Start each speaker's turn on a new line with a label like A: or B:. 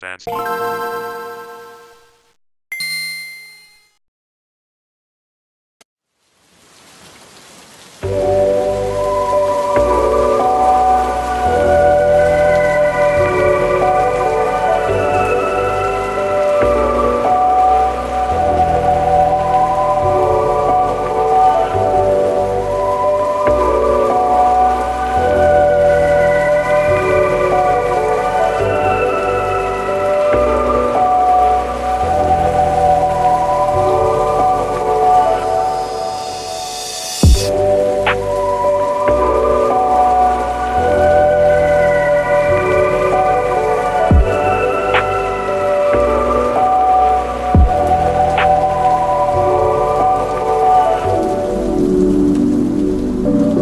A: Bansky.
B: Thank you.